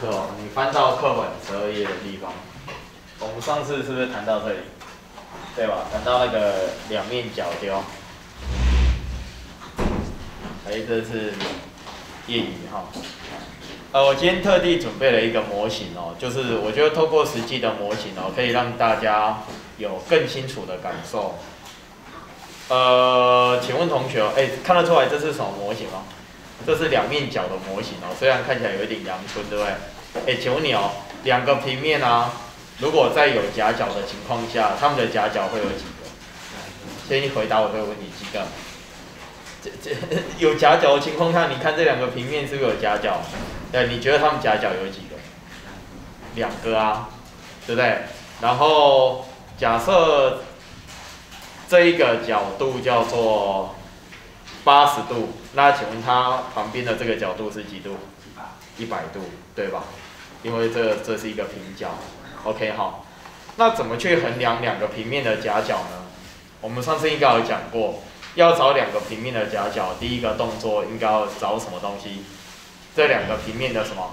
课哦，你翻到课本十二页的地方，我们上次是不是谈到这里？对吧？谈到那个两面角雕。哎，这是业余哈。呃，我今天特地准备了一个模型哦，就是我觉得透过实际的模型哦，可以让大家有更清楚的感受。呃，请问同学，哎，看得出来这是什么模型吗？这是两面角的模型哦，虽然看起来有一点阳春，对不对？哎，请问你哦，两个平面啊，如果在有夹角的情况下，它们的夹角会有几个？先回答我这个问题，几个？这这 有夹角的情况下，你看这两个平面是不是有夹角？对，你觉得它们夹角有几个？两个啊，对不对？然后假设这一个角度叫做八十度，那请问它旁边的这个角度是几度？一百度，对吧？因为这这是一个平角。OK，好。那怎么去衡量两个平面的夹角呢？我们上次应该有讲过。要找两个平面的夹角，第一个动作应该要找什么东西？这两个平面的什么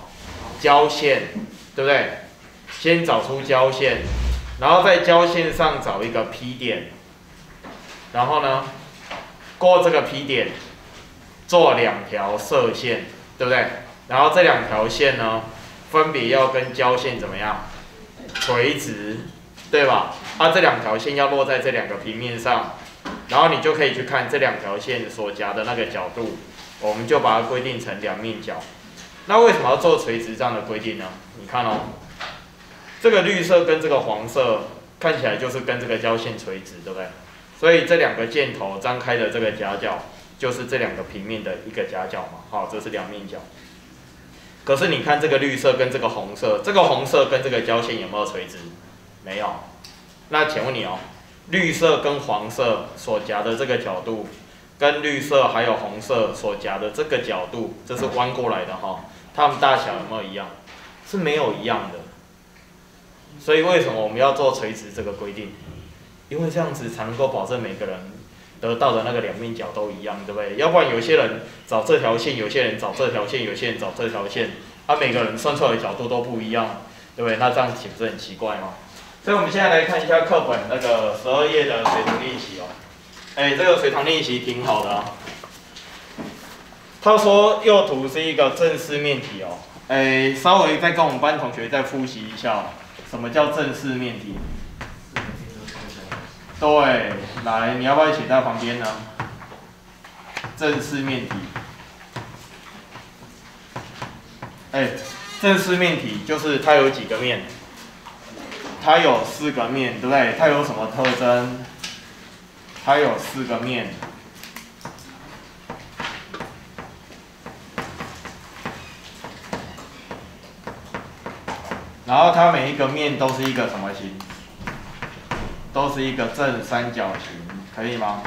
交线，对不对？先找出交线，然后在交线上找一个 P 点，然后呢，过这个 P 点做两条射线，对不对？然后这两条线呢，分别要跟交线怎么样？垂直，对吧？啊，这两条线要落在这两个平面上。然后你就可以去看这两条线所夹的那个角度，我们就把它规定成两面角。那为什么要做垂直这样的规定呢？你看哦，这个绿色跟这个黄色看起来就是跟这个交线垂直，对不对？所以这两个箭头张开的这个夹角就是这两个平面的一个夹角嘛。好，这是两面角。可是你看这个绿色跟这个红色，这个红色跟这个交线有没有垂直？没有。那请问你哦？绿色跟黄色所夹的这个角度，跟绿色还有红色所夹的这个角度，这是弯过来的哈，它们大小有没有一样？是没有一样的。所以为什么我们要做垂直这个规定？因为这样子才能够保证每个人得到的那个两面角都一样，对不对？要不然有些人找这条线，有些人找这条线，有些人找这条线，他每个人算出来的角度都不一样，对不对？那这样岂不是很奇怪吗？所以，我们现在来看一下课本那个十二页的水塘练习哦。哎，这个水塘练习挺好的啊。他说右图是一个正四面体哦。哎，稍微再跟我们班同学再复习一下哦，什么叫正四面体？对，来，你要不要写在旁边呢？正四面体。哎，正四面体就是它有几个面？它有四个面，对不对？它有什么特征？它有四个面，然后它每一个面都是一个什么形？都是一个正三角形，可以吗？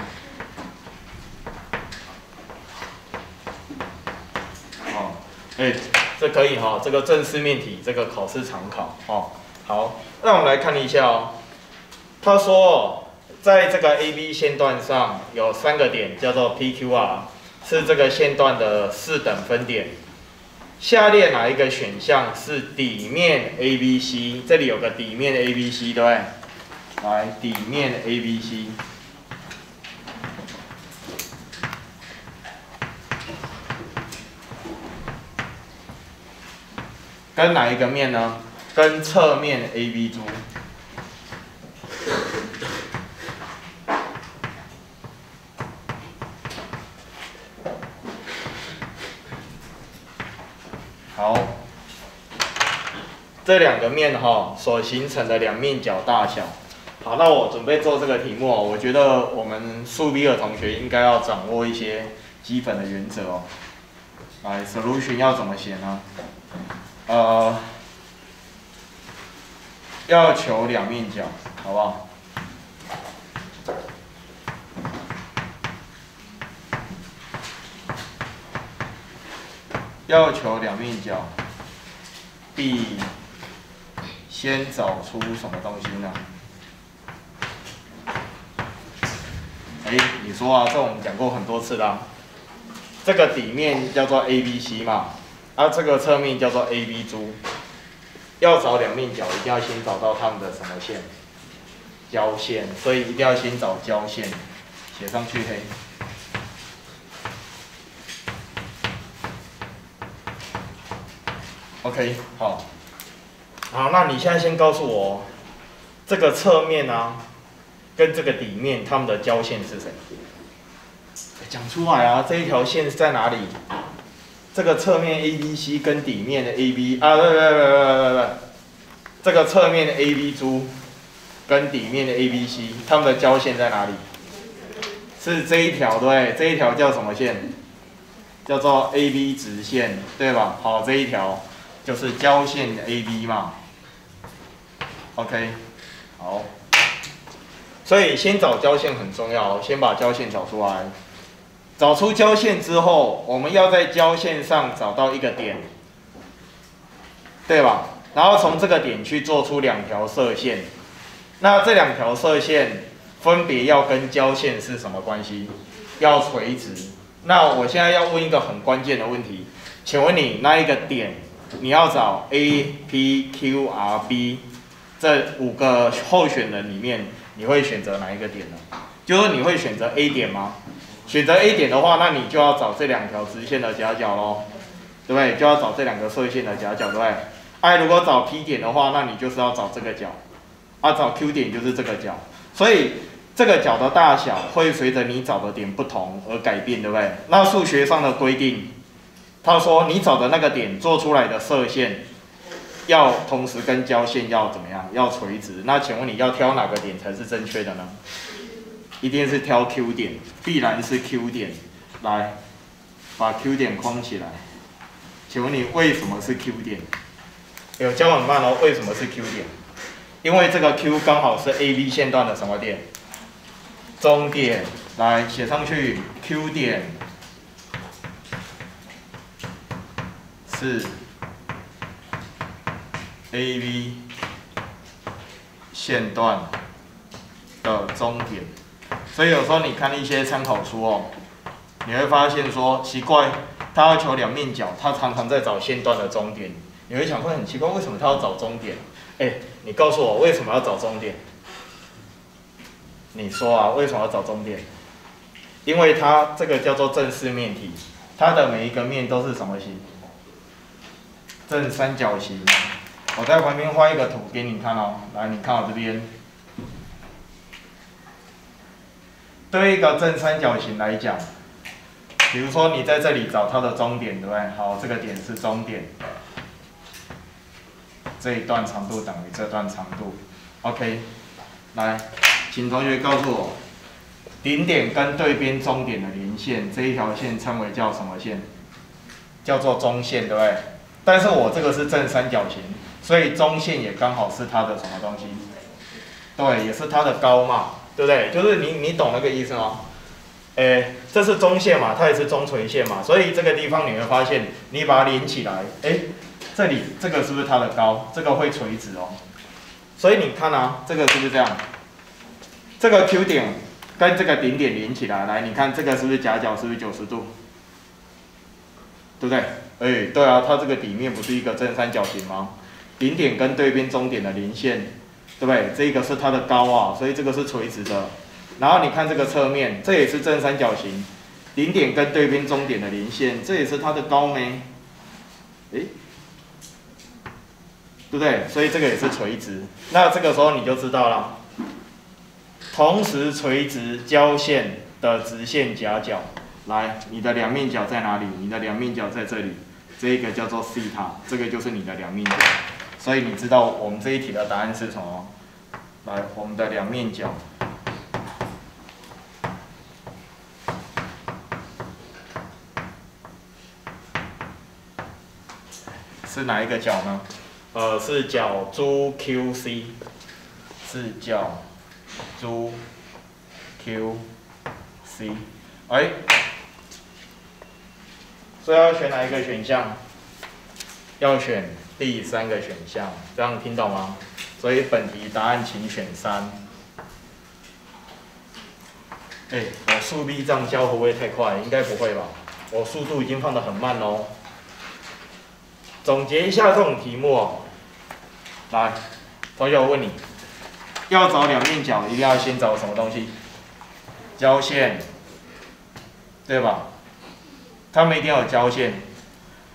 哦，哎，这可以哈，这个正四面体，这个考试常考，哦。好，那我们来看一下哦。他说，在这个 AB 线段上有三个点，叫做 PQR，是这个线段的四等分点。下列哪一个选项是底面 ABC？这里有个底面 ABC，对？来，底面 ABC，跟哪一个面呢？跟侧面 AB 珠，好，这两个面哈所形成的两面角大小，好，那我准备做这个题目哦。我觉得我们数 B 的同学应该要掌握一些基本的原则哦。来，solution 要怎么写呢？呃。要求两面角，好不好？要求两面角，必先找出什么东西呢？哎，你说啊，这我们讲过很多次啦。这个底面叫做 ABC 嘛，啊，这个侧面叫做 A B 珠。要找两面角，一定要先找到它们的什么线？交线，所以一定要先找交线，写上去黑。OK，好，好，那你现在先告诉我，这个侧面啊，跟这个底面它们的交线是谁？讲出来啊，这一条线在哪里？这个侧面 A B C 跟底面的 A B 啊，不不不不不不，这个侧面的 A B 珠跟底面的 A B C，它们的交线在哪里？是这一条对，这一条叫什么线？叫做 A B 直线，对吧？好，这一条就是交线 A B 嘛。OK，好，所以先找交线很重要，先把交线找出来。找出交线之后，我们要在交线上找到一个点，对吧？然后从这个点去做出两条射线，那这两条射线分别要跟交线是什么关系？要垂直。那我现在要问一个很关键的问题，请问你那一个点，你要找 A、P、Q、R、B 这五个候选人里面，你会选择哪一个点呢？就是你会选择 A 点吗？选择 A 点的话，那你就要找这两条直线的夹角喽，对不对？就要找这两个射线的夹角，对不对？哎，如果找 P 点的话，那你就是要找这个角，啊，找 Q 点就是这个角，所以这个角的大小会随着你找的点不同而改变，对不对？那数学上的规定，他说你找的那个点做出来的射线，要同时跟交线要怎么样？要垂直。那请问你要挑哪个点才是正确的呢？一定是挑 Q 点，必然是 Q 点。来，把 Q 点框起来。请问你为什么是 Q 点？有教很慢哦。为什么是 Q 点？因为这个 Q 刚好是 AB 线段的什么点？中点。来，写上去。Q 点是 AB 线段的中点。所以有时候你看一些参考书哦，你会发现说奇怪，他要求两面角，他常常在找线段的终点。你会想会很奇怪，为什么他要找终点？哎，你告诉我为什么要找终点？你说啊，为什么要找终点？因为它这个叫做正四面体，它的每一个面都是什么形？正三角形。我在旁边画一个图给你看哦，来，你看我这边。对一个正三角形来讲，比如说你在这里找它的终点，对不对？好，这个点是终点，这一段长度等于这段长度。OK，来，请同学告诉我，顶点跟对边终点的连线，这一条线称为叫什么线？叫做中线，对不对？但是我这个是正三角形，所以中线也刚好是它的什么东西？对，也是它的高嘛。对不对？就是你你懂那个意思吗？诶，这是中线嘛，它也是中垂线嘛，所以这个地方你会发现，你把它连起来，诶，这里这个是不是它的高？这个会垂直哦。所以你看啊，这个是不是这样？这个 Q 点跟这个顶点连起来，来，你看这个是不是夹角？是不是九十度？对不对？诶，对啊，它这个底面不是一个正三角形吗？顶点跟对边中点的连线。对不对？这个是它的高啊，所以这个是垂直的。然后你看这个侧面，这也是正三角形，顶点跟对边中点的连线，这也是它的高没？诶，对不对？所以这个也是垂直。那这个时候你就知道了，同时垂直交线的直线夹角，来，你的两面角在哪里？你的两面角在这里，这个叫做西塔，这个就是你的两面角。所以你知道我们这一题的答案是什么？来，我们的两面角是哪一个角呢？呃，是角珠 QC，是角珠 QC。哎，所以要选哪一个选项？要选。第三个选项，这样听懂吗？所以本题答案请选三。哎，我速力这样教会不会太快？应该不会吧？我速度已经放得很慢喽。总结一下这种题目哦。来，同学我问你，要找两面角，一定要先找什么东西？交线，对吧？它们一定要有交线，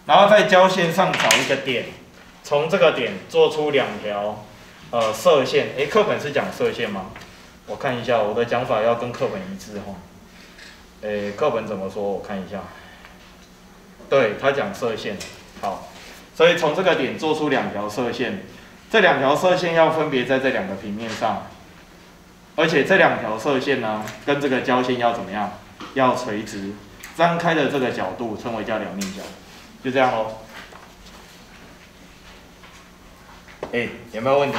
然后在交线上找一个点，从这个点做出两条呃射线。诶，课本是讲射线吗？我看一下，我的讲法要跟课本一致哈。诶，课本怎么说？我看一下。对他讲射线，好，所以从这个点做出两条射线，这两条射线要分别在这两个平面上，而且这两条射线呢，跟这个交线要怎么样？要垂直，张开的这个角度称为叫两面角，就这样喽。哎，有没有问题？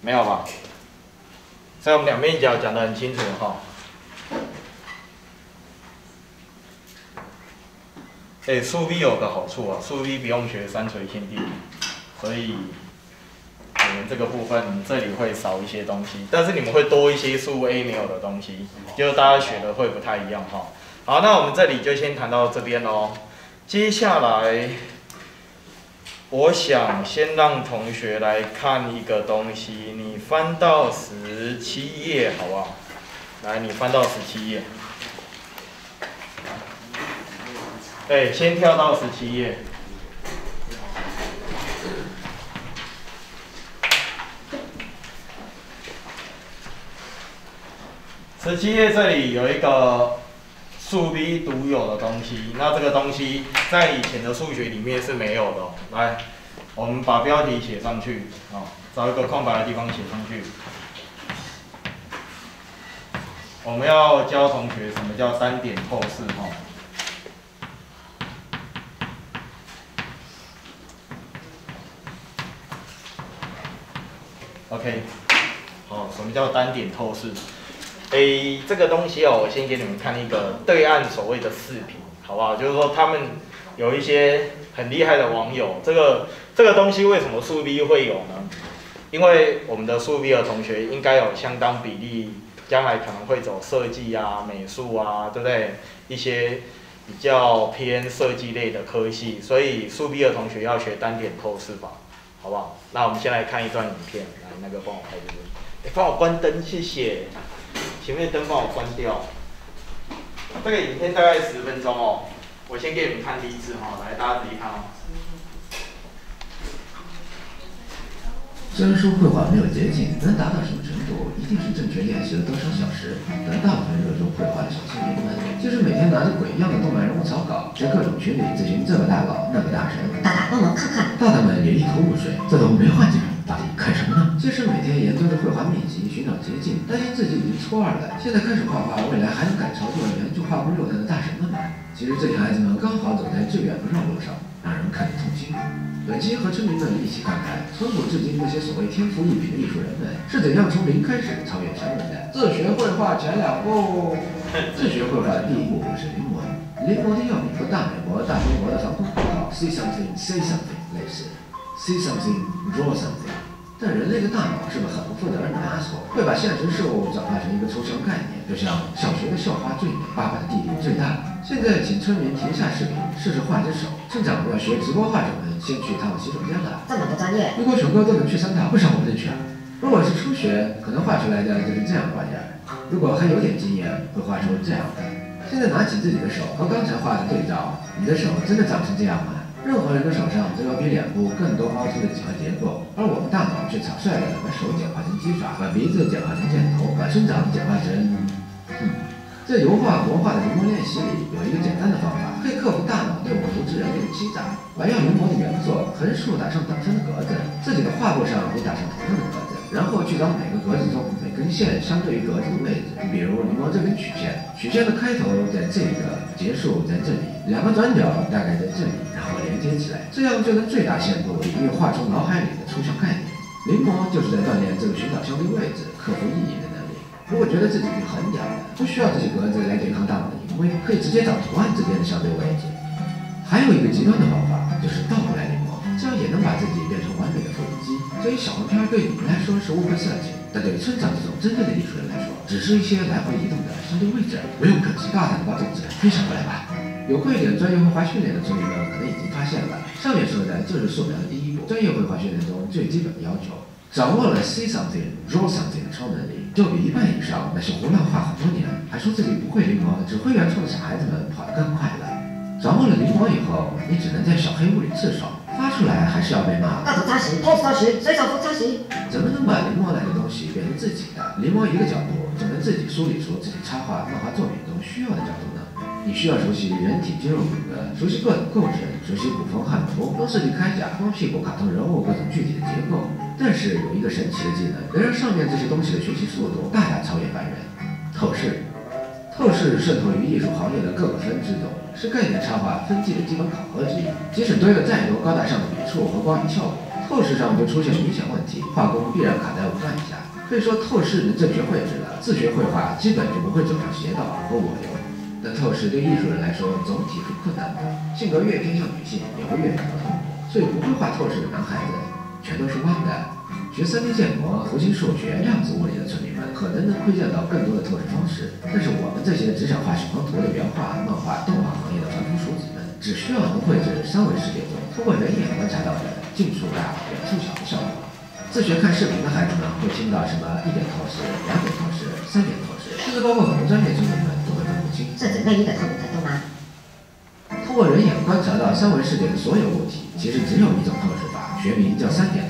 没有吧？所以我们两面角讲得很清楚哈。哎，数 V 有个好处啊，数 V 不用学三垂线定，所以你们这个部分这里会少一些东西，但是你们会多一些数 A 没有的东西，就是大家学的会不太一样哈。好，那我们这里就先谈到这边喽。接下来，我想先让同学来看一个东西，你翻到十七页好不好？来，你翻到十七页。对，先跳到十七页。十七页这里有一个数 B 独有的东西，那这个东西在以前的数学里面是没有的。来，我们把标题写上去，啊，找一个空白的地方写上去。我们要教同学什么叫单点透视，哈。OK，好，什么叫单点透视？诶，这个东西哦，我先给你们看一个对岸所谓的视频，好不好？就是说他们有一些很厉害的网友，这个这个东西为什么数 B 会有呢？因为我们的数 B 的同学应该有相当比例，将来可能会走设计啊、美术啊，对不对？一些比较偏设计类的科系，所以数 B 的同学要学单点透视法。好不好？那我们先来看一段影片，来那个帮我开这个，哎，帮我关灯，谢谢。前面灯帮我关掉。这个影片大概十分钟哦，我先给你们看第一次哈，来大家仔细看哦。虽然说绘画没有捷径，能达到什么一定是正确练习了多少小时。但大部分热衷绘画的小青年们，就是每天拿着鬼一样的动漫人物草稿，在各种群里咨询这个大佬那个大神。大大帮忙看看。大大们也一头雾水，这都没画几笔，到底看什么呢？即使每天研究着绘画秘籍，寻找捷径，担心自己已经初二了，现在开始画画，未来还能赶超幼儿园就画不溜的大神们吗？其实这些孩子们刚好走在最远的道路上，让人看得痛心。本期和村民们一起看看，从古至今那些所谓天赋异禀的艺术人们是怎样从零开始超越常人的。自学绘画前两步，自学绘画的第一步是临摹。临摹的要领和大美国、大规模的传统广告 “see something, say something” 类似，“see something, draw something”。但人类的大脑是个很不负责任的阿索，会把现实事物转化成一个抽象概念，就像小学的校花最美，爸爸的弟弟最大。现在请村民停下视频，试试画只手。村长要学直播画者们，先去一趟洗手间了。这么的专业。如果全哥都能去三趟，为什么我不能去啊？如果是初学，可能画出来的就是这样画样；如果还有点经验，会画出这样的。现在拿起自己的手和刚才画的对照，你的手真的长成这样吗？任何人的手上都要比脸部更多凹凸的几何结构，而我们大脑却草率的把手简化成鸡爪，把鼻子简化成箭头，把生长简化成……嗯，在油画国画的临摹练习里，有一个简单的方法，可以克服大脑对我图之人类的欺诈。把要临摹的原作横竖打上等分的格子，自己的画布上也打上同样的格子，然后去找每个格子中每根线相对于格子的位置。比如临摹这根曲线，曲线的开头在这个，结束在这里，两个转角大概在这里。然后连接起来，这样就能最大限度地画出脑海里的抽象概念。临摹就是在锻炼这个寻找相对位置、克服意义的能力。如果觉得自己很屌了，不需要这些格子来对抗大脑的淫威，可以直接找图案之间的相对位置。还有一个极端的方法，就是倒过来临摹，这样也能把自己变成完美的复印机。这一小图片对你们来说是无可设计，但对于村长这种真正的艺术人来说，只是一些来回移动的相对位置。不用客气，大胆的把种子分享过来吧。有过一点专业绘画训练的村民们可能已经发现了，上面说的就是素描的第一步，专业绘画训练中最基本的要求。掌握了 see something, draw something 的超能力，就比一半以上那些胡乱画很多年，还说自己不会临摹、只会原创的小孩子们跑得更快了。掌握了临摹以后，你只能在小黑屋里自首，出来还是要被骂。大图抄袭，偷抄袭，随手抄袭。怎么能把临摹来的东西变成自己的？临摹一个角度，怎么自己梳理出自己插画、漫画作品中需要的角度呢？你需要熟悉人体肌肉骨骼，熟悉各种构成，熟悉古风汉服、中世纪铠甲、光屁股卡通人物各种具体的结构。但是有一个神奇的技能，能让上面这些东西的学习速度大大超越凡人。透视，透视渗透于艺术行业的各个分支中，是概念插画分级的基本考核之一。即使堆了再多高大上的笔触和光影效果，透视上就出现明显问题，画工必然卡在五段以下。可以说，透视能正确绘制了，自学绘画基本就不会走上邪道和我流。但透视对艺术人来说总体是困难的，性格越偏向女性，也会越感到痛苦。所以不会画透视的男孩子。全都是弯的。学 3D 建模、图形数学、量子物理的村民们，可能能窥见到更多的透视方式。但是我们这些只想画小黄图的原画、漫画、动画行业的凡夫俗子们，只需要能绘制三维世界中通过人眼观察到的近处大、远处小的效果。自学看视频的孩子们会听到什么一点透视、两点透视、三点透视，甚至包括很多专业村民们都会分不清。是指内衣的透明程度吗？通过人眼观察到三维世界的所有物体，其实只有一种透视法。学名叫三点透视，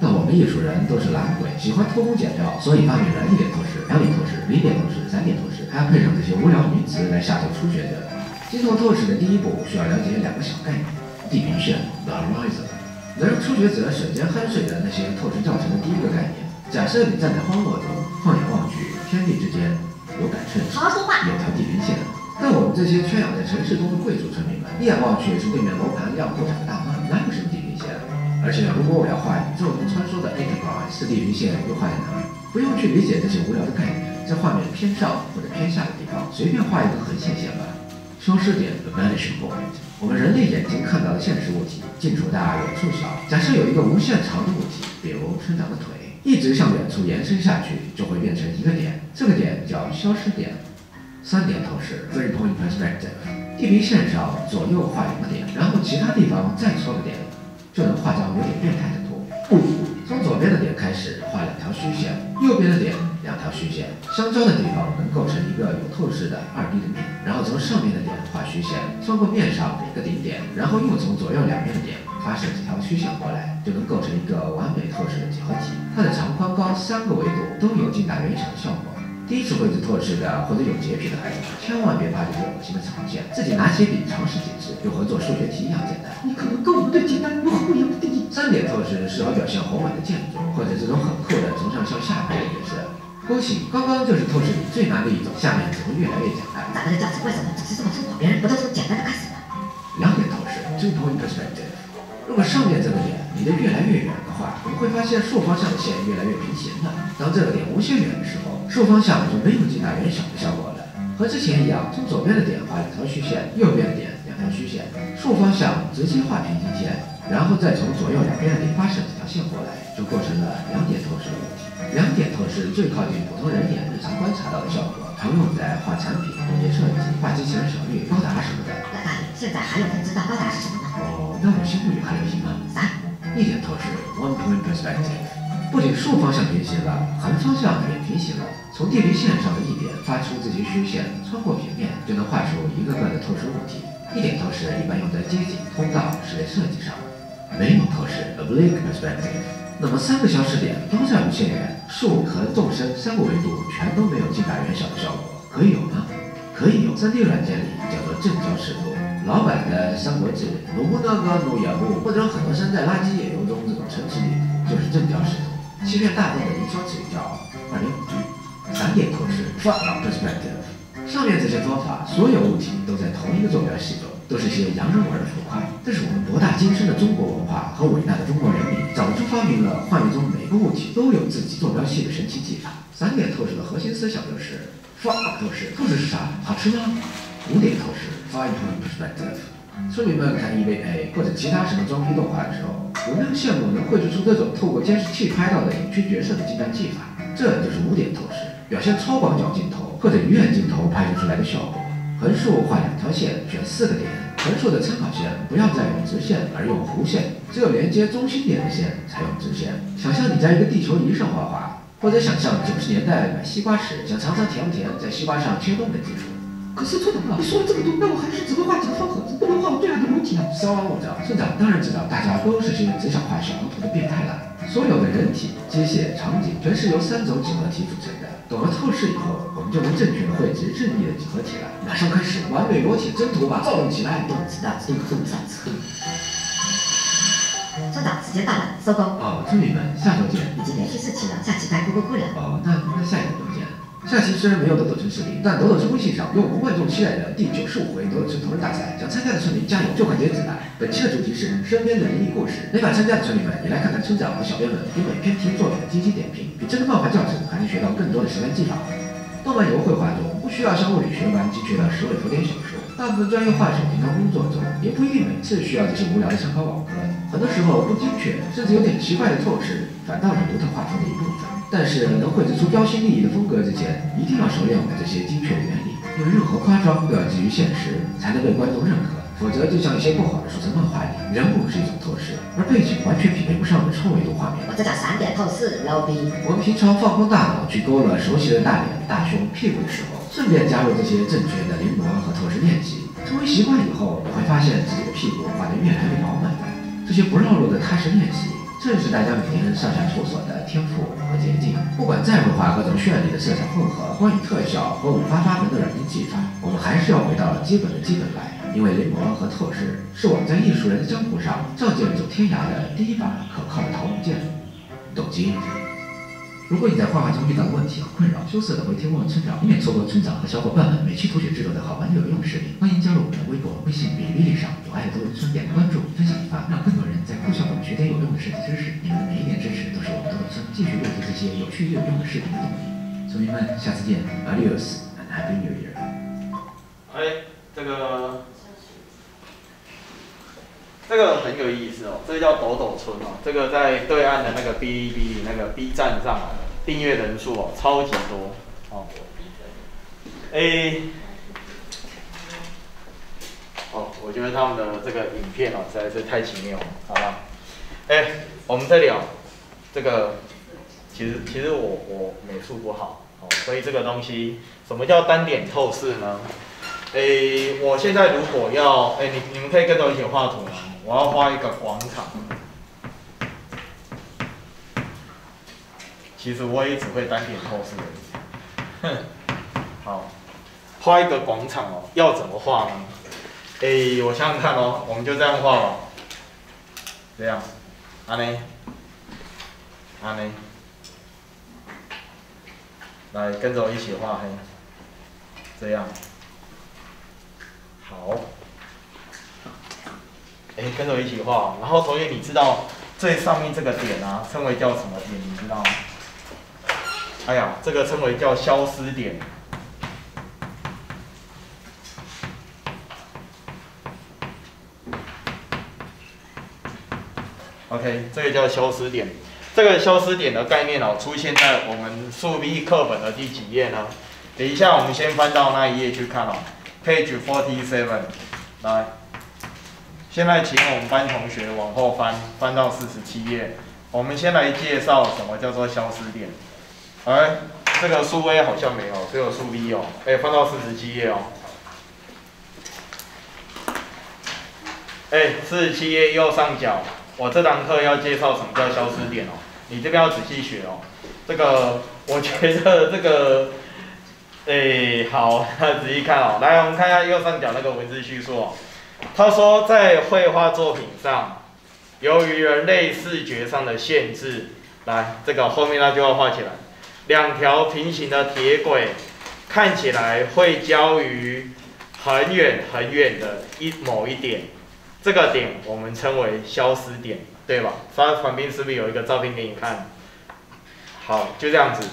但我们艺术人都是懒鬼，喜欢偷工减料，所以发明了一点透视、两点透视、零点透视、三点透视，还要配上这些无聊名词来吓走初学者。精通透视的第一步需要了解两个小概念：地平线 （the horizon），能让初学者瞬间酣睡的那些透视教程的第一个概念。假设你站在荒漠中，放眼望去，天地之间有杆秤，有条地平线。但我们这些圈养在城市中的贵族村民们，一眼望去是对面楼盘亮裤衩的大妈，哪有什么地？而且，如果我要画宇宙中穿梭的 Enterprise，地平线又画在哪儿？不用去理解这些无聊的概念，在画面偏上或者偏下的地方，随便画一个横线线吧。消失点 （vanishing point），。我们人类眼睛看到的现实物体，近处大，远处小。假设有一个无限长的物体，比如村长的腿，一直向远处延伸下去，就会变成一个点，这个点叫消失点。三点透视 Three Point Perspective。地平线上左右画两个点，然后其他地方再戳个点。就能画张有点变态的图。不从左边的点开始画两条虚线，右边的点两条虚线，相交的地方能构成一个有透视的二 D 的面。然后从上面的点画虚线，穿过面上每个顶点，然后又从左右两边的点发射几条虚线过来，就能构成一个完美透视的几何体。它的长宽高三个维度都有近大远小的效果。第一次绘制透视的或者有洁癖的孩子，千万别怕这些恶心的长线，自己拿起笔尝试几次，就和做数学题一样简单。你可能跟我们对简单不一样的定义。三点透视适合表现宏伟的建筑，或者这种很酷的从上向下拍的角色。恭喜，刚刚就是透视里最难的一种，下面只会越来越简单。咱们的教程为什么总是这么粗暴？别人不都从简单的开始吗？两点透视，two point perspective。如果上面这个点离得越来越远我们会发现竖方向的线越来越平行了。当这个点无限远的时候，竖方向就没有近大远小的效果了，和之前一样，从左边的点画两条虚线，右边的点两条虚线，竖方向直接画平行线，然后再从左右两边的点发射几条线过来，就构成了两点透视。两点透视最靠近普通人眼日常观察到的效果，常用在画产品、工业设计、画机器人小绿、高达什么的。老大爷，现在还有人知道高达是什么吗？哦，那我新物语还流行吗？啥？一点透视，one point perspective。不仅竖方向平行了，横方向也平行了。从地平线上的一点发出这些虚线，穿过平面，就能画出一个个的透视物体。一点透视一般用在街景、通道、室内设计上。没有透视，oblique perspective。那么三个消失点都在无限远，竖、横、纵、深三个维度全都没有近大远小的效果，可以有吗？可以用。3D 软件里叫做正交视图。老版的《三国志》、农夫那个农业部，或者很多山寨垃圾野游中这种城市地图，就是正交视图。欺骗大众的营销词语叫二点五 D，散点透视 perspective）。上面这些方法，所有物体都在同一个坐标系中，都是些洋人玩的浮夸。但是我们博大精深的中国文化和伟大的中国人民，早就发明了画面中每个物体都有自己坐标系的神奇技法。散点透视的核心思想就是 far 透视，透视是啥？好吃吗？五点透视 （five point perspective）。村民们看 EVA 或者其他什么装逼动画的时候。有没有羡慕能绘制出这种透过监视器拍到的隐区角色的精湛技法？这就是五点透视，表现超广角镜头或者鱼眼镜头拍摄出来的效果。横竖画两条线，选四个点。横竖的参考线不要再用直线，而用弧线。只有连接中心点的线才用直线。想象你在一个地球仪上画画，或者想象九十年代买西瓜时想尝尝甜不甜，在西瓜上切洞的技术。可是村长，你说了这么多，那我还是只会画几个方盒子，不能画我最爱的裸体啊！稍安勿躁，村长当然知道大家都是些只想画小龙图的变态了。所有的人体、机械、场景，全是由三种几何体组成的。懂了透视以后，我们就能正确的绘制任意的几何体了。马上开始完美裸体征途吧，造动起来！动词的动动上词。村长，时间到了，收工。哦，村民们，下周见。已经连续四期了，下期该咕咕咕了。哦，那那下一周见。下期虽然没有抖抖村视频，但抖抖村微信上有我们万众期待的第九十五回抖抖村同人大赛，想参加的村民加油，就快截止了。本期的主题是身边的灵异故事，没法参加的村民们也来看看村长和小编们对每篇题作品的积极点评，比真的漫画教程还能学到更多的实战技法。动漫游绘画中不需要像物理学般精确的十位浮点小说，大部分专业画手平常工作中也不一定每次需要这些无聊的参考网格，很多时候不精确甚至有点奇怪的透视，反倒是独特画风的一部分。但是能绘制出标新立异的风格之前，一定要熟练我们这些精确的原理，因为任何夸张都要基于现实，才能被观众认可。否则就像一些不好的速成漫画里，人物是一种透视，而背景完全匹配不上的超维度画面。我这叫闪点透视，low 逼。我们平常放空大脑去勾勒熟悉的大脸、大胸、屁股的时候，顺便加入这些正确的临摹和透视练习，成为习惯以后，你会发现自己的屁股画得越来越饱满。这些不绕路的踏实练习。正是大家每天上下厕所的天赋和捷径。不管再会画各种绚丽的色彩混合、光影特效和五花八门的软件技法，我们还是要回到基本的基本来。因为临摹和透视是我们在艺术人的江湖上仗剑走天涯的第一把可靠的桃木剑。抖机。如果你在画画中遇到问题和困扰，羞涩的回帖问问村长，以免错过村长和小伙伴们每期图学制作的好玩又有用的视频。欢迎加入我们的微博、微信、哔哩哔哩上有爱的多村，点个关注，分享一发，让更多人在酷校中学点有用的设计知识。你们的每一点支持都是我们多伦村继续录制这些有趣又有用的视频的动力。村民们，下次见，Adios and Happy New Year。哎，这个这个很有意思哦，这个叫抖抖村哦，这个在对岸的那个哔哩哔哩那个 B 站上订阅人数哦超级多哦。哎，哦，我觉得他们的这个影片哦实在是太奇妙了，好吧？哎，我们这里哦，这个其实其实我我美术不好哦，所以这个东西什么叫单点透视呢？诶，我现在如果要，诶，你你们可以跟着我一起画图吗？我要画一个广场。其实我也只会单点透视而已。哼，好，画一个广场哦，要怎么画呢？诶，我想想看哦，我们就这样画吧。这样，安尼，安尼，来跟着我一起画嘿，这样。好，跟着我一起画。然后同学，你知道最上面这个点啊，称为叫什么点？你知道吗？哎呀，这个称为叫消失点。OK，这个叫消失点。这个消失点的概念哦，出现在我们数 B 课本的第几页呢？等一下，我们先翻到那一页去看哦。Page forty seven，来，现在请我们班同学往后翻，翻到四十七页。我们先来介绍什么叫做消失点。哎，这个数 A 好像没有，只有数 B 哦。哎，翻到四十七页哦。哎，四十七页右上角，我这堂课要介绍什么叫消失点哦。你这边要仔细学哦。这个，我觉得这个。哎，好，仔细看哦。来，我们看一下右上角那个文字叙述哦。他说，在绘画作品上，由于人类视觉上的限制，来，这个后面那句话画起来。两条平行的铁轨看起来会交于很远很远的一某一点，这个点我们称为消失点，对吧？发旁边是不是有一个照片给你看？好，就这样子。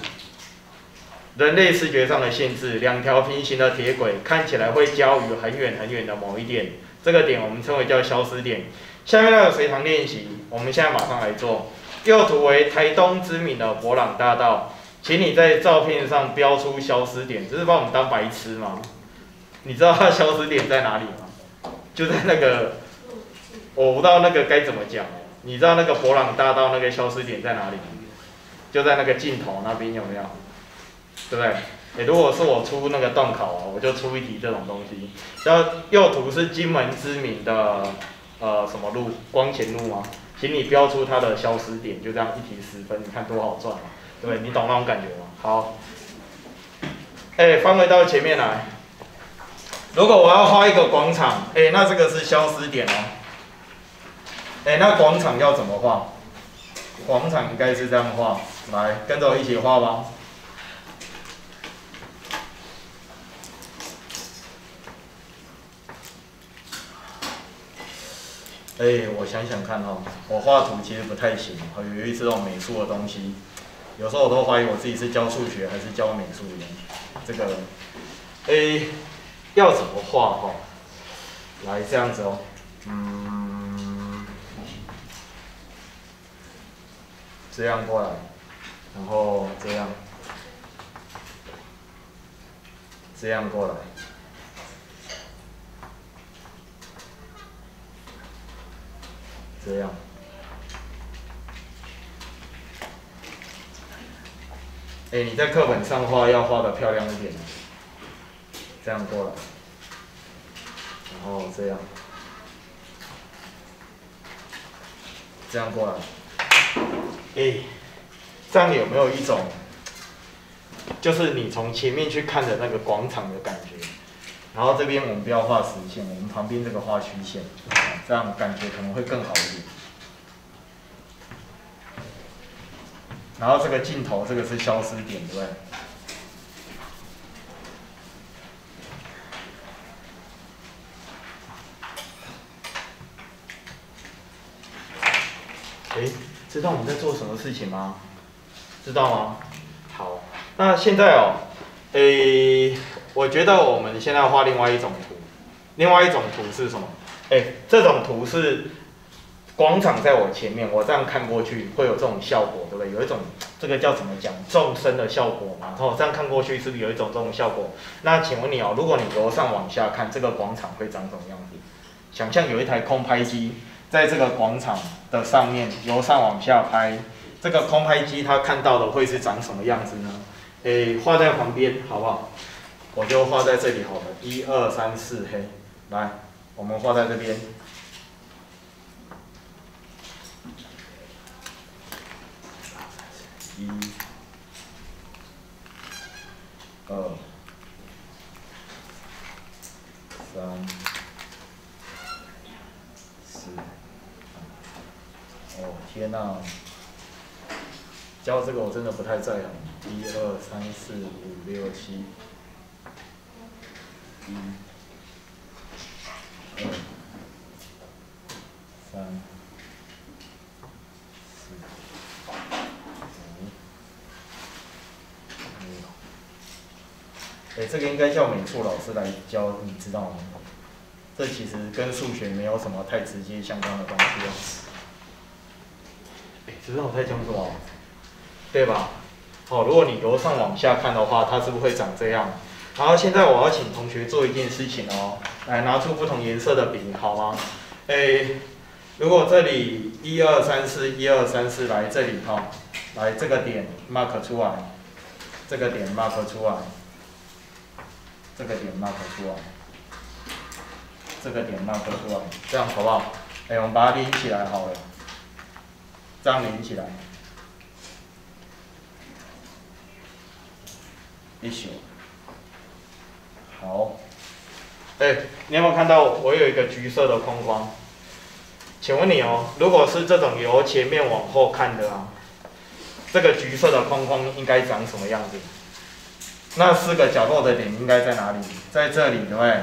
人类视觉上的限制，两条平行的铁轨看起来会交于很远很远的某一点，这个点我们称为叫消失点。下面那个随堂练习，我们现在马上来做。右图为台东知名的博朗大道，请你在照片上标出消失点，这是把我们当白痴吗？你知道它消失点在哪里吗？就在那个，我不知道那个该怎么讲。你知道那个博朗大道那个消失点在哪里吗？就在那个尽头那边有没有？对不对？诶，如果是我出那个段考啊，我就出一题这种东西。然后右图是金门知名的呃什么路？光前路吗？请你标出它的消失点，就这样一题十分，你看多好赚啊！对不对？你懂那种感觉吗？好，哎，翻回到前面来。如果我要画一个广场，哎，那这个是消失点哦。哎，那广场要怎么画？广场应该是这样画，来跟着我一起画吧。哎，我想想看哈，我画图其实不太行，有一这种美术的东西，有时候我都怀疑我自己是教数学还是教美术的。这个，哎，要怎么画哈？来这样子哦，嗯，这样过来，然后这样，这样过来。这样，哎，你在课本上画要画的漂亮一点，这样过来，然后这样，这样过来，哎，这样有没有一种，就是你从前面去看的那个广场的感觉？然后这边我们不要画实线，我们旁边这个画虚线，这样感觉可能会更好一点。然后这个镜头，这个是消失点，对不对？哎，知道我们在做什么事情吗？知道吗？好，那现在哦，诶。我觉得我们现在画另外一种图，另外一种图是什么？哎，这种图是广场在我前面，我这样看过去会有这种效果，对不对？有一种这个叫怎么讲，纵深的效果嘛。然后，这样看过去是不是有一种这种效果？那请问你哦，如果你由上往下看，这个广场会长什么样子？想象有一台空拍机在这个广场的上面由上往下拍，这个空拍机它看到的会是长什么样子呢？哎，画在旁边好不好？我就画在这里好了，一二三四嘿，来，我们画在这边，一、二、三、四，哦天哪，教这个我真的不太在行，一二三四五六七。一、二、三、四、五、六。哎，这个应该叫美术老师来教，你知道吗？这其实跟数学没有什么太直接相关的东西哦。哎，知道我在讲什么？对吧？哦，如果你由上往下看的话，它是不是会长这样？好现在我要请同学做一件事情哦，来拿出不同颜色的笔，好吗？诶，如果这里一二三四一二三四来这里哈，来这个点 mark 出来，这个点 mark 出来，这个点 mark 出来，这个点 mark 出来，这样好不好？哎，我们把它连起来好了，这样连起来，一宿。好，哎，你有没有看到我有一个橘色的框框？请问你哦，如果是这种由前面往后看的啊，这个橘色的框框应该长什么样子？那四个角落的点应该在哪里？在这里对不对？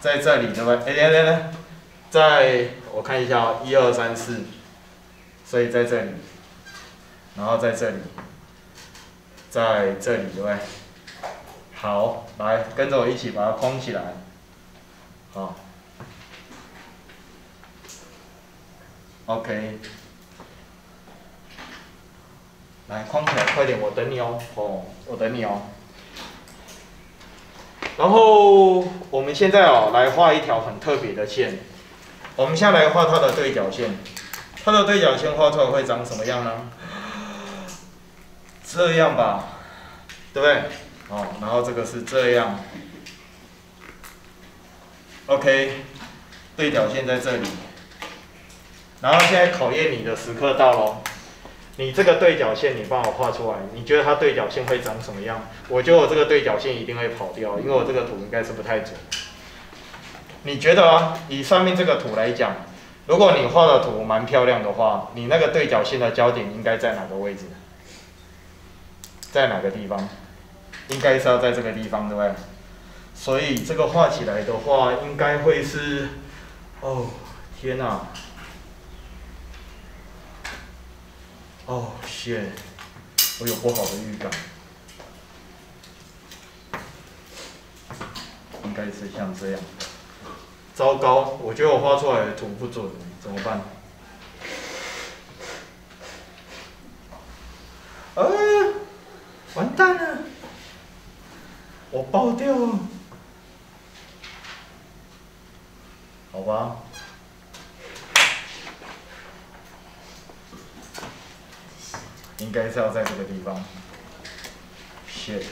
在这里对不对？哎，来来来，在我看一下哦，一二三四，所以在这里，然后在这里，在这里对不对？好，来跟着我一起把它框起来，好，OK，来框起来，快点，我等你哦，哦，我等你哦。然后我们现在哦来画一条很特别的线，我们先来画它的对角线，它的对角线画出来会长什么样呢？这样吧，对不对？哦，然后这个是这样，OK，对角线在这里，然后现在考验你的时刻到喽。你这个对角线，你帮我画出来，你觉得它对角线会长什么样？我觉得我这个对角线一定会跑掉，因为我这个图应该是不太准。你觉得啊？以上面这个图来讲，如果你画的图蛮漂亮的话，你那个对角线的焦点应该在哪个位置？在哪个地方？应该是要在这个地方，对不对？所以这个画起来的话，应该会是……哦，天哪！哦天我有不好的预感，应该是像这样。糟糕，我觉得我画出来的图不准，怎么办？啊！完蛋了！我爆掉了。好吧。应该是要在这个地方。shit！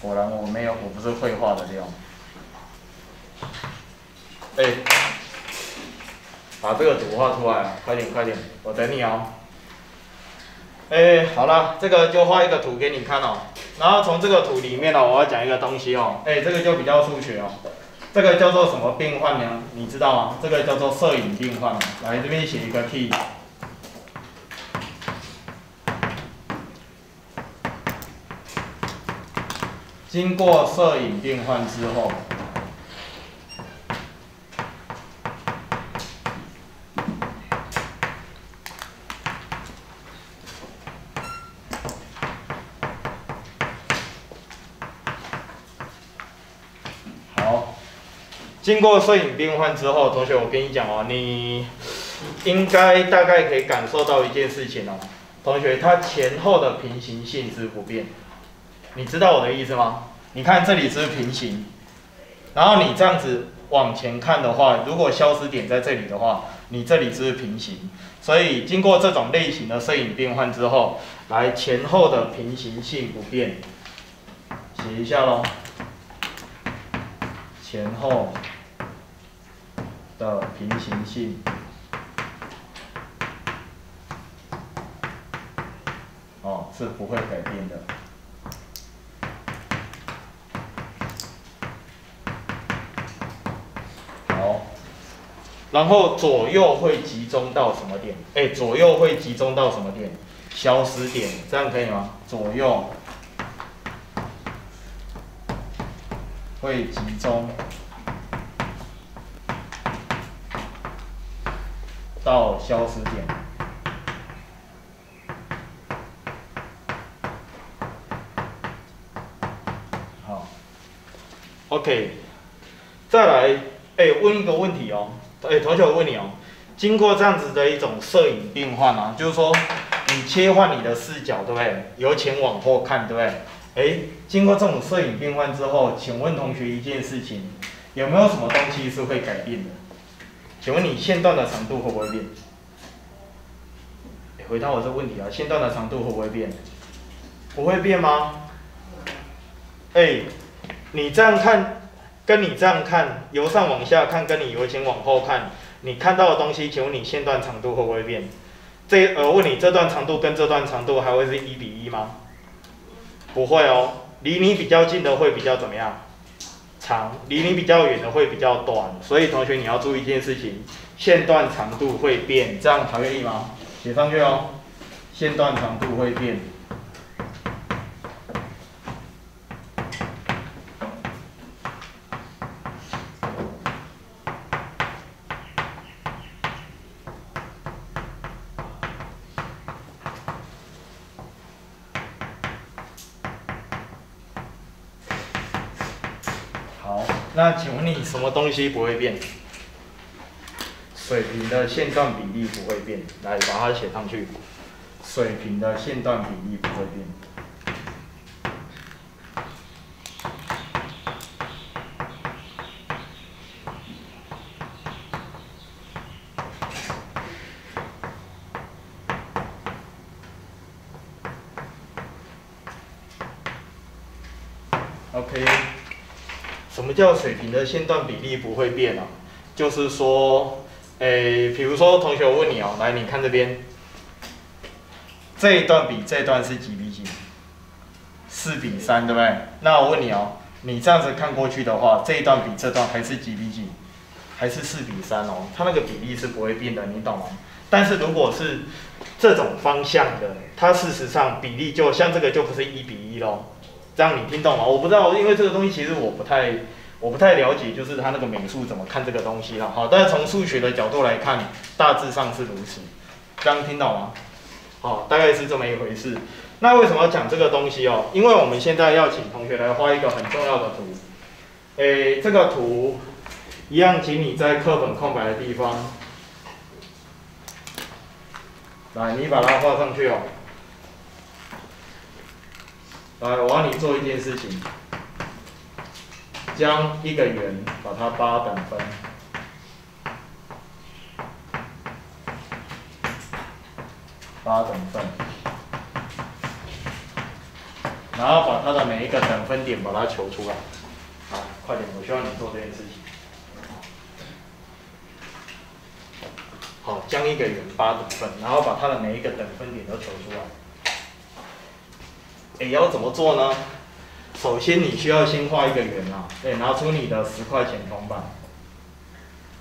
果然我没有，我不是绘画的料。哎，把这个图画出来，快点快点，我等你哦。哎，好了，这个就画一个图给你看哦。然后从这个图里面呢，我要讲一个东西哦。哎，这个就比较数学哦。这个叫做什么病患呢？你知道吗？这个叫做摄影病患。来这边写一个 T。经过摄影病患之后，好，经过摄影变换之后，同学，我跟你讲哦，你应该大概可以感受到一件事情哦，同学，它前后的平行性是不变。你知道我的意思吗？你看这里是平行，然后你这样子往前看的话，如果消失点在这里的话，你这里是平行。所以经过这种类型的摄影变换之后，来前后的平行性不变，写一下喽。前后的平行性，哦，是不会改变的。好然后左右会集中到什么点？哎，左右会集中到什么点？消失点，这样可以吗？左右会集中到消失点。好，OK，再来，哎，问一个问题哦。哎，同学，我问你哦，经过这样子的一种摄影变换啊，就是说你切换你的视角，对不对？由前往后看，对不对？哎，经过这种摄影变换之后，请问同学一件事情，有没有什么东西是会改变的？请问你线段的长度会不会变？你回答我这问题啊，线段的长度会不会变？不会变吗？哎，你这样看。跟你这样看，由上往下看，跟你由前往后看，你看到的东西，请问你线段长度会不会变？这呃，问你这段长度跟这段长度还会是一比一吗？不会哦，离你比较近的会比较怎么样？长，离你比较远的会比较短。所以同学你要注意一件事情，线段长度会变，这样还愿意吗？写上去哦，线段长度会变。那请问你什么东西不会变？水平的线段比例不会变，来把它写上去。水平的线段比例不会变。OK，什么叫水平的线段比例不会变啊？就是说，诶，比如说同学我问你哦，来，你看这边，这一段比这一段是几比几？四比三，对不对？那我问你哦，你这样子看过去的话，这一段比这段还是几比几？还是四比三哦，它那个比例是不会变的，你懂吗？但是如果是这种方向的，它事实上比例就像这个就不是一比一咯。这样你听懂吗？我不知道，因为这个东西其实我不太我不太了解，就是它那个美术怎么看这个东西了。好，但是从数学的角度来看，大致上是如此。这样听懂吗？好，大概是这么一回事。那为什么要讲这个东西哦？因为我们现在要请同学来画一个很重要的图。诶，这个图。一样，请你在课本空白的地方，来，你把它画上去哦。来，我要你做一件事情，将一个圆把它八等分，八等分，然后把它的每一个等分点把它求出来。好，快点，我需要你做这件事情。好，将一个圆八等分，然后把它的每一个等分点都求出来。哎，要怎么做呢？首先你需要先画一个圆啊，哎，拿出你的十块钱铜板，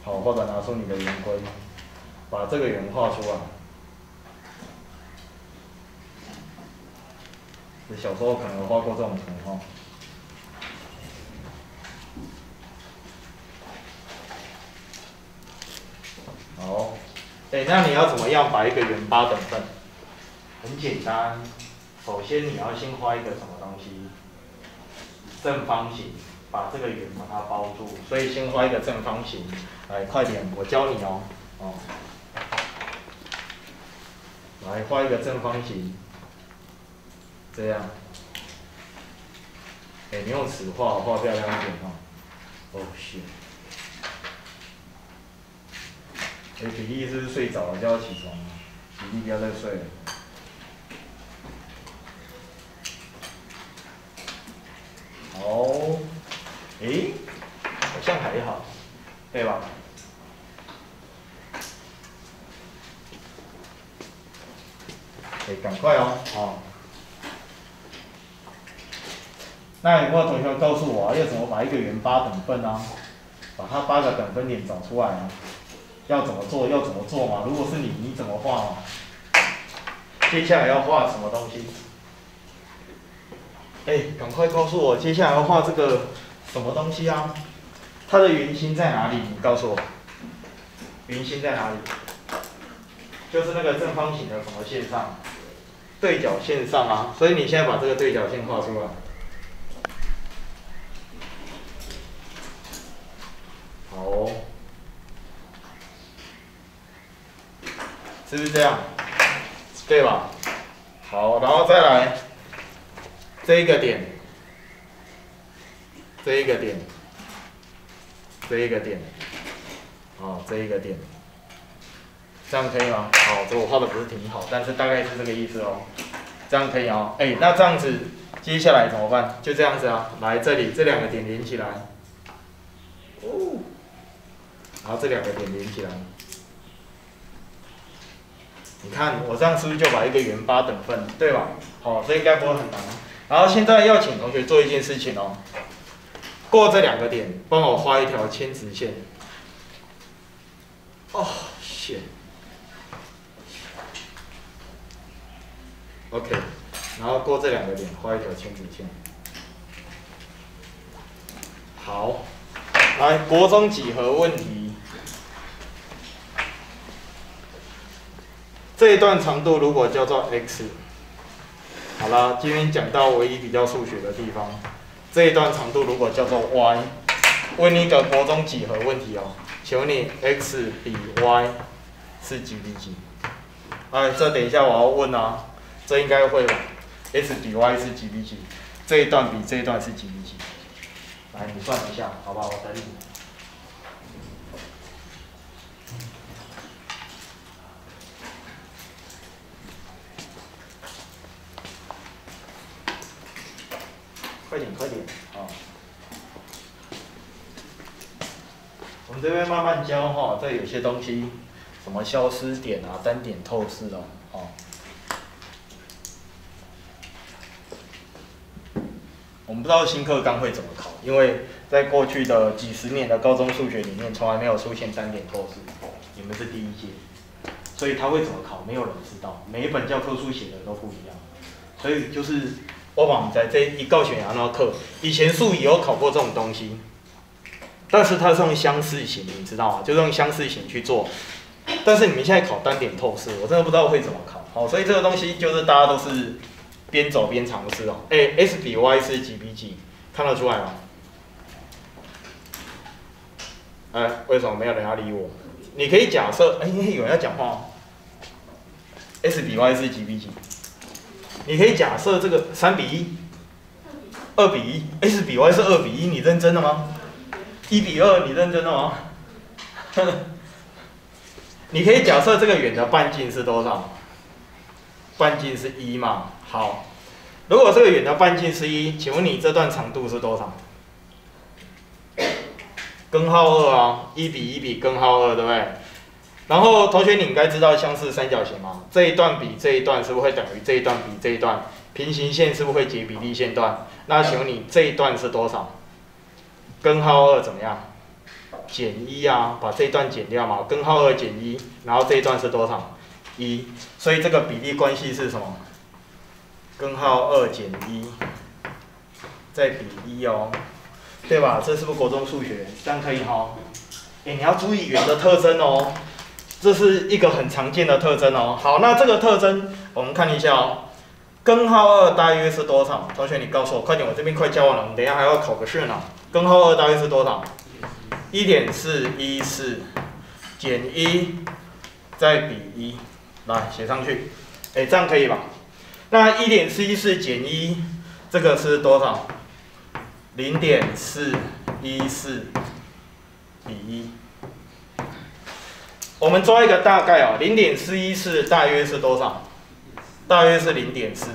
好，或者拿出你的圆规，把这个圆画出来。你小时候可能画过这种图哈。好。哎，那你要怎么样把一个圆八等分？很简单，首先你要先画一个什么东西？正方形，把这个圆把它包住。所以先画一个正方形。来，快点，我教你哦。哦。来，画一个正方形。这样。哎，你用尺画，画漂亮一点哦。哦，行。哎，比利是不是睡着了就要起床了？比利不要再睡了。好，诶，好像还好，对吧？哎，赶快哦，好。那有没有同学告诉我，要怎么把一个圆八等分呢？把它八个等分点找出来啊？要怎么做？要怎么做嘛？如果是你，你怎么画嘛？接下来要画什么东西？哎，赶快告诉我，接下来要画这个什么东西啊？它的圆心在哪里？你告诉我，圆心在哪里？就是那个正方形的什么线上？对角线上啊！所以你现在把这个对角线画出来。好。是不是这样？对吧？好，然后再来这一个点，这一个点，这一个点，哦，这一个点，这样可以吗？好，这我画的不是挺好，但是大概是这个意思哦。这样可以哦？哎，那这样子接下来怎么办？就这样子啊，来这里这两个点连起来，哦，然后这两个点连起来。你看我这样是不是就把一个圆八等分，对吧？好，这应该不会很难。然后现在要请同学做一件事情哦，过这两个点，帮我画一条铅直线。哦，线。OK，然后过这两个点画一条铅直线。好，来国中几何问题。这一段长度如果叫做 x，好啦，今天讲到唯一比较数学的地方，这一段长度如果叫做 y，问你一个国中几何问题哦，请问你 x 比 y 是几比几？哎，这等一下我要问啊，这应该会吧？x 比 y 是几比几？这一段比这一段是几比几？来，你算一下，好不好？我等你。快点快点，哦。我们这边慢慢教哈，这有些东西，什么消失点啊、单点透视哦，哦。我们不知道新课纲会怎么考，因为在过去的几十年的高中数学里面，从来没有出现单点透视，你们是第一届，所以他会怎么考，没有人知道，每一本教科书写的都不一样，所以就是我们在这一告选牙那课，以前数也有考过这种东西。但是它是用相似型，你知道吗？就是用相似型去做。但是你们现在考单点透视，我真的不知道会怎么考。好，所以这个东西就是大家都是边走边尝试哦。哎，S 比 Y 是几比几？看得出来吗？哎，为什么没有人要理我？你可以假设，哎，有人要讲话。S 比 Y 是几比几？你可以假设这个三比一，二比一，S 比 Y 是二比一，你认真的吗？一比二，你认真的吗？你可以假设这个圆的半径是多少？半径是一嘛？好，如果这个圆的半径是一，请问你这段长度是多少？根号二啊，一比一比根号二，对不对？然后同学，你应该知道相似三角形吗？这一段比这一段是不是会等于这一段比这一段？平行线是不是会解比例线段？那请问你这一段是多少？根号二怎么样？减一啊，把这一段减掉嘛。根号二减一，然后这一段是多少？一。所以这个比例关系是什么？根号二减一，再比一哦，对吧？这是不是国中数学？这样可以哈？哎，你要注意圆的特征哦，这是一个很常见的特征哦。好，那这个特征我们看一下哦。根号二大约是多少？同学，你告诉我，快点，我这边快教完了，我们等下还要考个试呢。根号二大约是多少？一点四一四减一再比一，来写上去。哎，这样可以吧？那一点四一四减一，这个是多少？零点四一四比一。我们抓一个大概哦，零点四一四大约是多少？大约是零点四，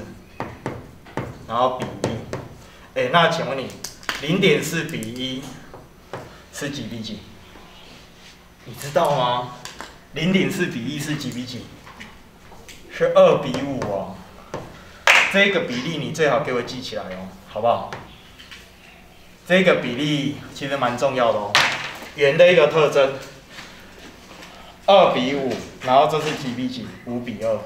然后比一。哎，那请问你？零点四比一是几比几？你知道吗？零点四比一是几比几？是二比五哦。这个比例你最好给我记起来哦，好不好？这个比例其实蛮重要的哦。圆的一个特征，二比五，然后这是几比几？五比二。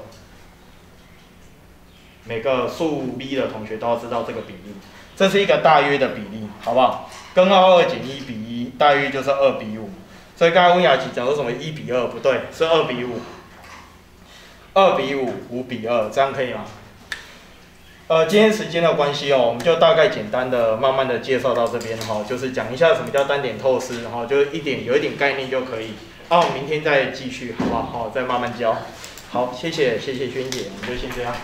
每个数 B 的同学都要知道这个比例。这是一个大约的比例，好不好？根号二减一比一，大约就是二比五。所以刚才温雅琪讲说什么一比二，不对，是二比五。二比五，五比二，这样可以吗？呃，今天时间的关系哦，我们就大概简单的、慢慢的介绍到这边哈，就是讲一下什么叫单点透视，然后就是一点有一点概念就可以。那我们明天再继续，好不好？好，再慢慢教。好，谢谢，谢谢萱姐，我们就先这样。